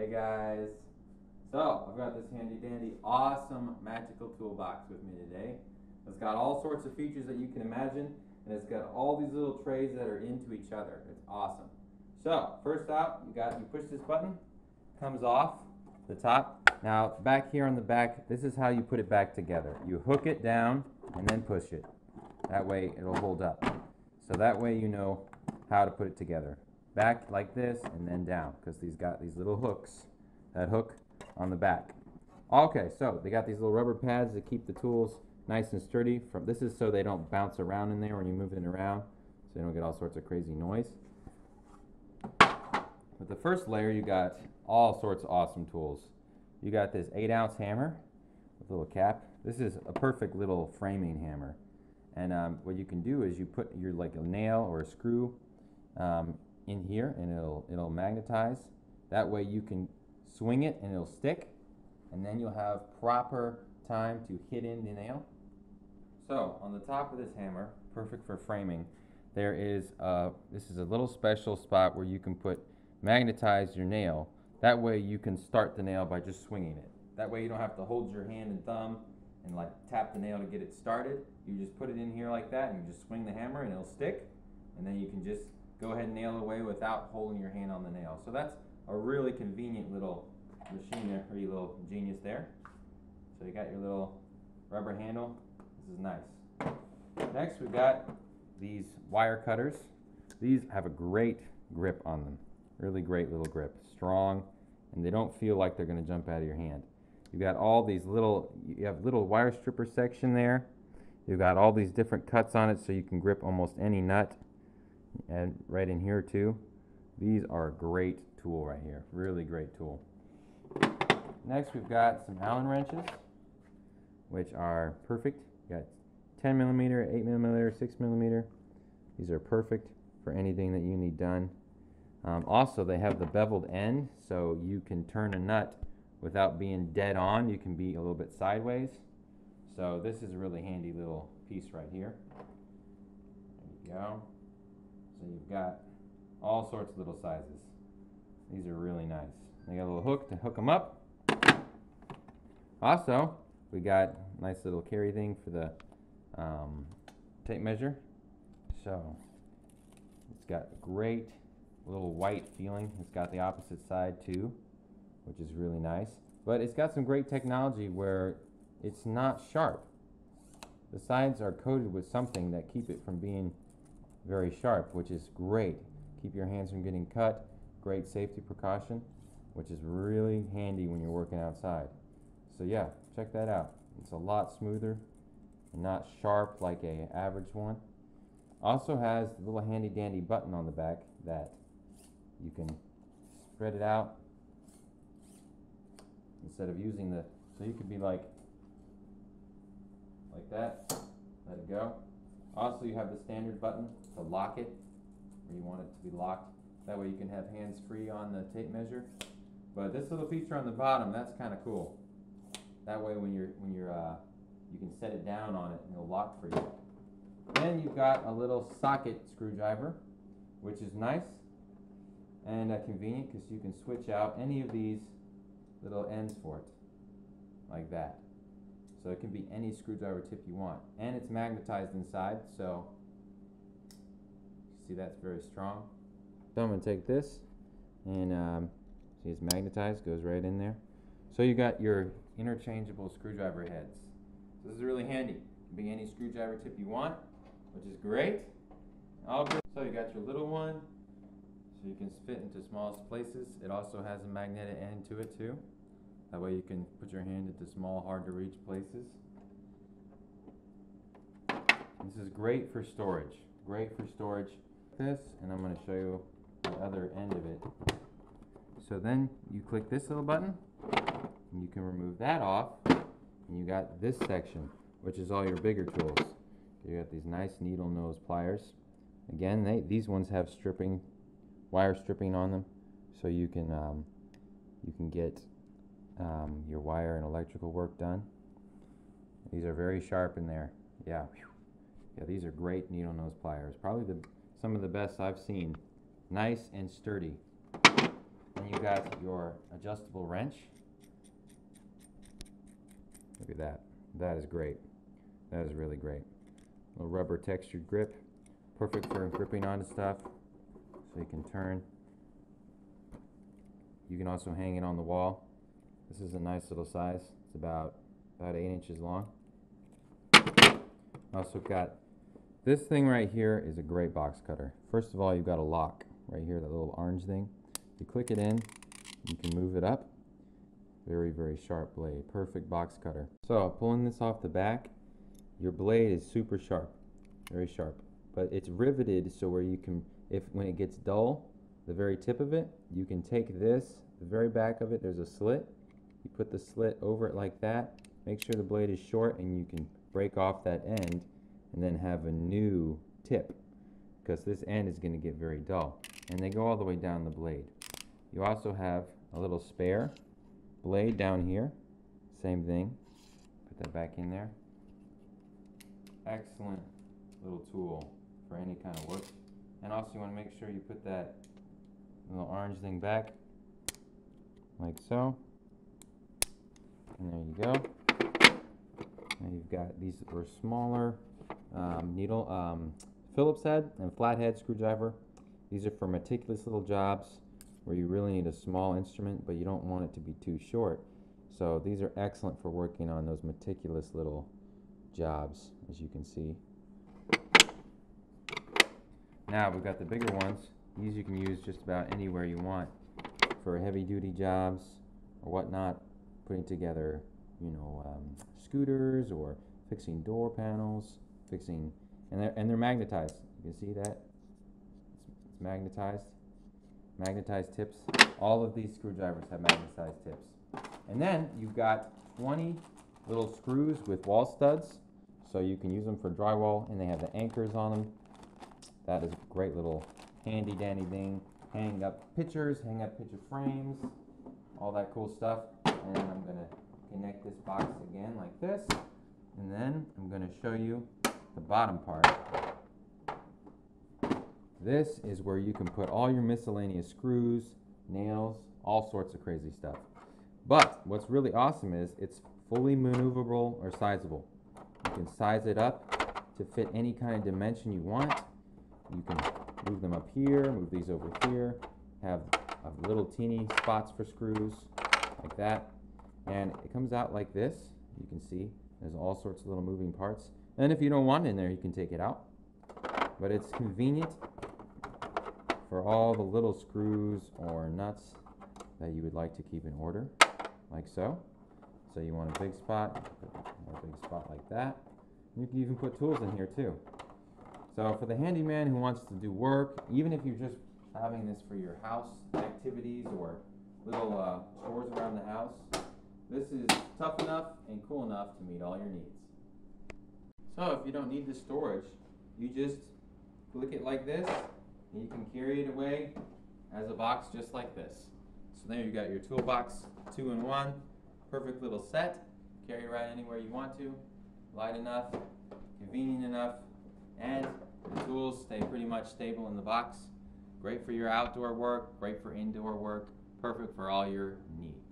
Hey guys. So, I've got this handy dandy awesome magical toolbox with me today. It's got all sorts of features that you can imagine and it's got all these little trays that are into each other. It's awesome. So, first out, you got you push this button, comes off the top. Now, back here on the back, this is how you put it back together. You hook it down and then push it. That way it'll hold up. So that way you know how to put it together. Back like this and then down because these got these little hooks that hook on the back. Okay, so they got these little rubber pads to keep the tools nice and sturdy. From This is so they don't bounce around in there when you move it around so you don't get all sorts of crazy noise. With the first layer you got all sorts of awesome tools. You got this 8 ounce hammer with a little cap. This is a perfect little framing hammer. And um, what you can do is you put your like a nail or a screw um, in here and it'll, it'll magnetize. That way you can swing it and it'll stick and then you'll have proper time to hit in the nail. So on the top of this hammer, perfect for framing, there is a, this is a little special spot where you can put magnetize your nail. That way you can start the nail by just swinging it. That way you don't have to hold your hand and thumb and like tap the nail to get it started. You just put it in here like that and you just swing the hammer and it'll stick and then you can just go ahead and nail away without holding your hand on the nail. So that's a really convenient little machine there machinery, little genius there. So you got your little rubber handle. This is nice. Next we've got these wire cutters. These have a great grip on them. Really great little grip. Strong and they don't feel like they're going to jump out of your hand. You've got all these little, you have little wire stripper section there. You've got all these different cuts on it so you can grip almost any nut and right in here too. These are a great tool right here, really great tool. Next we've got some Allen wrenches, which are perfect. You got 10 millimeter, 8 millimeter, 6 millimeter. These are perfect for anything that you need done. Um, also, they have the beveled end, so you can turn a nut without being dead on. You can be a little bit sideways. So this is a really handy little piece right here. There you go. So you've got all sorts of little sizes. These are really nice. They got a little hook to hook them up. Also, we got a nice little carry thing for the um, tape measure. So it's got a great little white feeling. It's got the opposite side too, which is really nice. But it's got some great technology where it's not sharp. The sides are coated with something that keep it from being very sharp, which is great. Keep your hands from getting cut. Great safety precaution, which is really handy when you're working outside. So yeah, check that out. It's a lot smoother and not sharp like a average one. Also has the little handy dandy button on the back that you can spread it out instead of using the, so you could be like, like that, let it go. Also you have the standard button to lock it where you want it to be locked. That way you can have hands free on the tape measure. But this little feature on the bottom, that's kind of cool. That way when you're, when you're, uh, you can set it down on it and it'll lock for you. Then you've got a little socket screwdriver, which is nice and uh, convenient because you can switch out any of these little ends for it, like that. So it can be any screwdriver tip you want. And it's magnetized inside, so see that's very strong. So I'm going to take this and um, see it's magnetized, goes right in there. So you got your interchangeable screwdriver heads. So this is really handy. It can be any screwdriver tip you want, which is great. All good. So you got your little one, so you can fit into smallest places. It also has a magnetic end to it too. That way you can put your hand into small, hard to reach places. This is great for storage. Great for storage. This, and I'm going to show you the other end of it. So then you click this little button, and you can remove that off, and you got this section, which is all your bigger tools. You got these nice needle nose pliers. Again, they, these ones have stripping, wire stripping on them, so you can um, you can get um, your wire and electrical work done. These are very sharp in there. Yeah, yeah, these are great needle nose pliers. Probably the some of the best I've seen. Nice and sturdy. And you got your adjustable wrench. Look at that. That is great. That is really great. A Little rubber textured grip. Perfect for gripping onto stuff. So you can turn. You can also hang it on the wall. This is a nice little size. It's about about eight inches long. Also got this thing right here is a great box cutter. First of all, you've got a lock right here, that little orange thing. You click it in, you can move it up. Very, very sharp blade. Perfect box cutter. So pulling this off the back, your blade is super sharp, very sharp. But it's riveted so where you can, if when it gets dull, the very tip of it, you can take this, the very back of it, there's a slit. You put the slit over it like that. Make sure the blade is short and you can break off that end and then have a new tip because this end is going to get very dull and they go all the way down the blade. You also have a little spare blade down here, same thing, put that back in there. Excellent little tool for any kind of work. And also you want to make sure you put that little orange thing back like so. And there you go. now you've got these were smaller um, needle um, Phillips head and flathead screwdriver. These are for meticulous little jobs where you really need a small instrument, but you don't want it to be too short. So these are excellent for working on those meticulous little jobs, as you can see. Now we've got the bigger ones. These you can use just about anywhere you want for heavy duty jobs or whatnot, putting together, you know, um, scooters or fixing door panels, fixing, and they're, and they're magnetized. You can see that? It's, magnetized. Magnetized tips. All of these screwdrivers have magnetized tips. And then you've got 20 little screws with wall studs. So you can use them for drywall and they have the anchors on them. That is a great little handy dandy thing. Hang up pictures, hang up picture frames, all that cool stuff. And I'm gonna connect this box again like this. And then I'm gonna show you the bottom part. This is where you can put all your miscellaneous screws, nails, all sorts of crazy stuff. But what's really awesome is it's fully maneuverable or sizable. You can size it up to fit any kind of dimension you want. You can move them up here, move these over here, have little teeny spots for screws like that. And it comes out like this. You can see there's all sorts of little moving parts. And if you don't want it in there, you can take it out. But it's convenient for all the little screws or nuts that you would like to keep in order, like so. So you want a big spot, a big spot like that. You can even put tools in here too. So for the handyman who wants to do work, even if you're just having this for your house activities or little uh, chores around the house, this is tough enough and cool enough to meet all your needs. If you don't need the storage, you just click it like this, and you can carry it away as a box just like this. So there you got your toolbox, two in one, perfect little set. Carry right anywhere you want to, light enough, convenient enough, and the tools stay pretty much stable in the box. Great for your outdoor work, great for indoor work, perfect for all your needs.